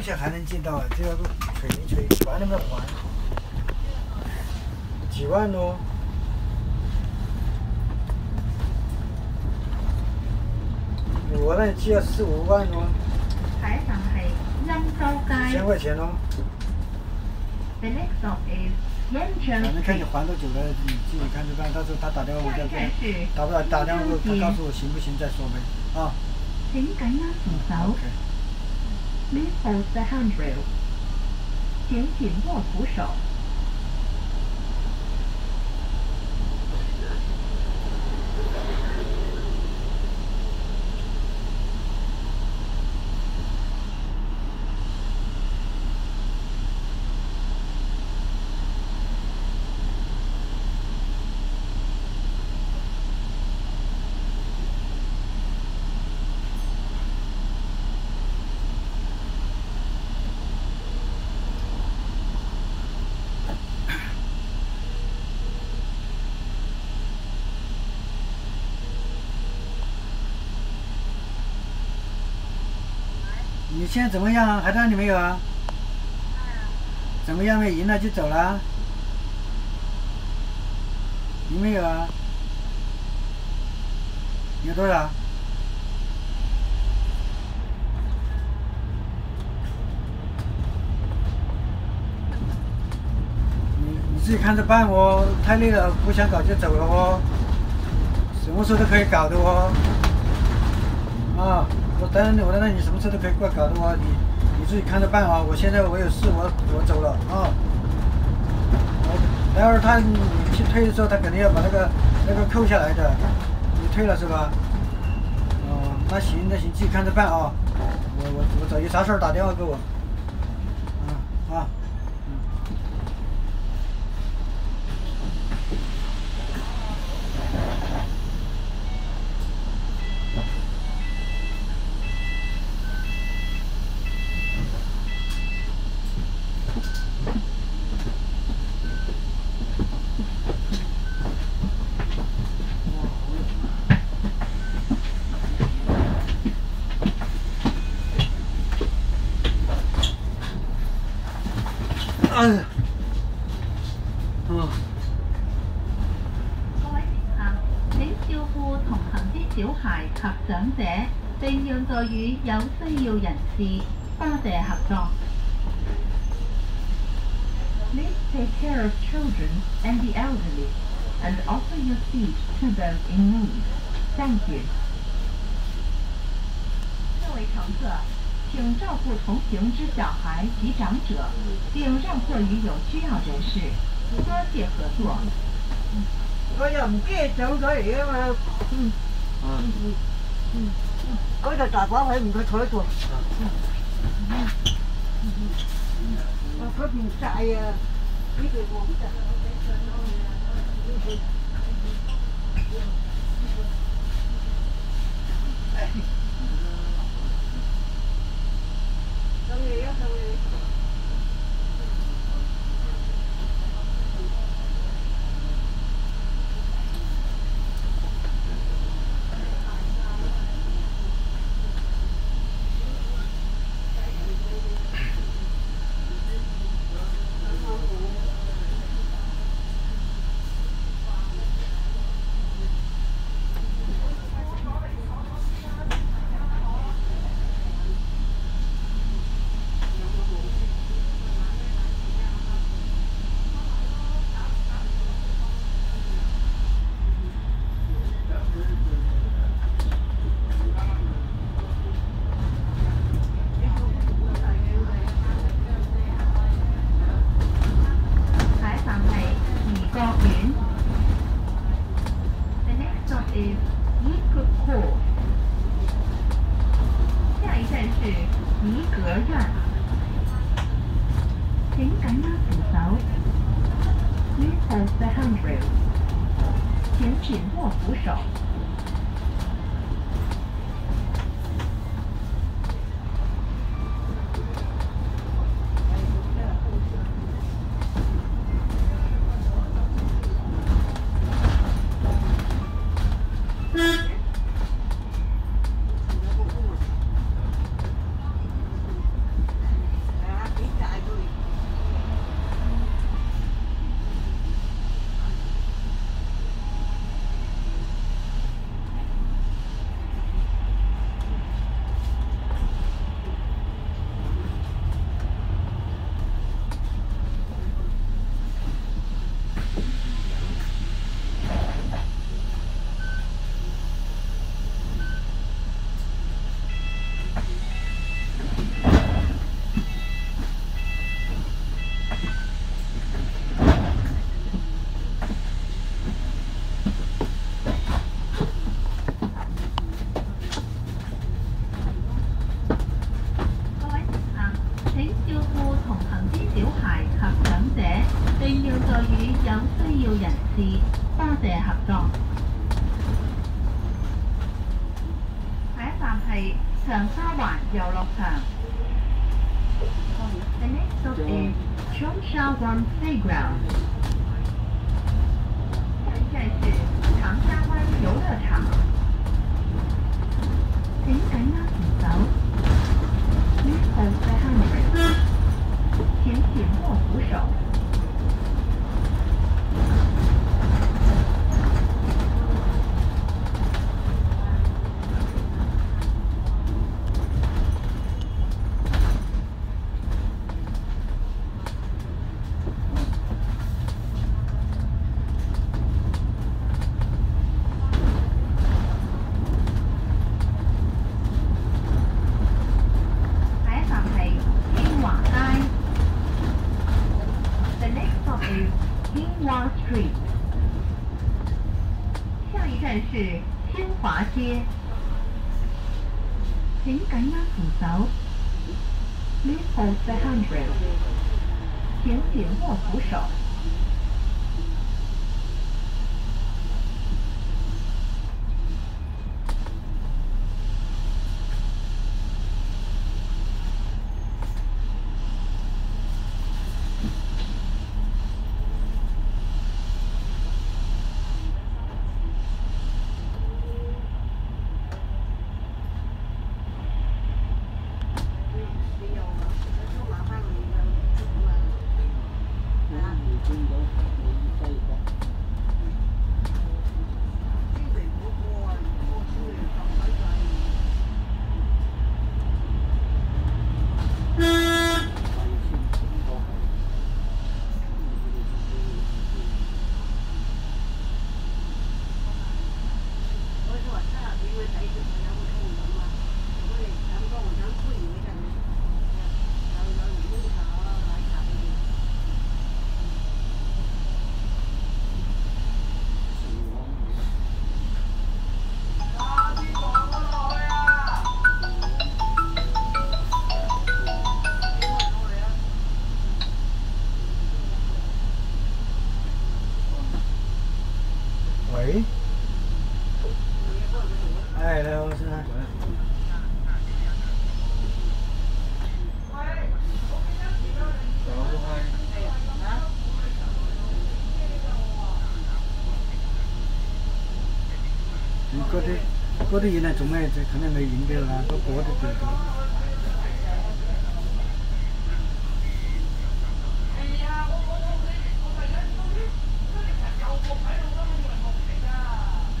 东西还能进到，这个吹一吹，管那么还，几万多。我那借了四五万多。下一站系恩州街。千块钱咯。The next stop is 反正看你还多久了，你自己看着办。到时候他打电话我再给，打不打打电话他告诉我行不行再说呗，啊。请紧握扶手。Please hold the handrail。请紧握扶手。 你现在怎么样啊？还在那里没有啊？怎么样没赢了就走了？赢没有啊？有多少？你你自己看着办哦，太累了不想搞就走了哦。什么时候都可以搞的哦。啊。我等你，我等你，什么车都可以过来搞的话，你你自己看着办啊！我现在我有事，我我走了啊。待会儿他你去退的时候，他肯定要把那个那个扣下来的。你退了是吧？哦，那行那行，自己看着办啊。我我我找有啥事儿打电话给我。啊好。哎呀，嗯。各位乘客，请照顾同行的小孩及长者，并让座与有需要人士。多谢合作。Please take care of children and the elderly, and offer your seat to those in need. Thank you. 各位乘客。请照顾同行之小孩及长者，并让座于有需要人士。多谢合作。我又唔记走咗嚟啊嘛。嗯。có trò trò quá phải mình phải thổi chuột có mình chạy ờ, biết được muốn chạy Đồng ý, đồng ý. Chính cái mơ thịnh sáu biến theo xe hơn rượu, khiến chị mua phủ. 啊，呢度冇晒。小孩及長者，並要在與有需要人士。多謝合作。下一站係長沙灣遊樂場。The next stop is 長沙灣 Playground。下一站是長沙灣遊樂場。請緊握扶手。Please hold the handrail。请紧握扶手。下一站係興華街。The next stop is 興華 Street。站是興華街。请紧握扶手。Please hold the handrail。請緊握扶手。你嗰啲嗰啲人係做咩？就肯定未影啲啦，嗰個都掉到。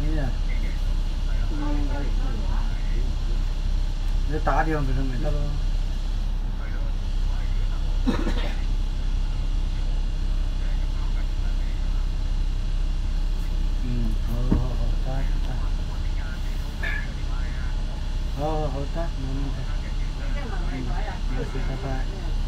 你啊，你打電話俾佢咪得咯。拜拜。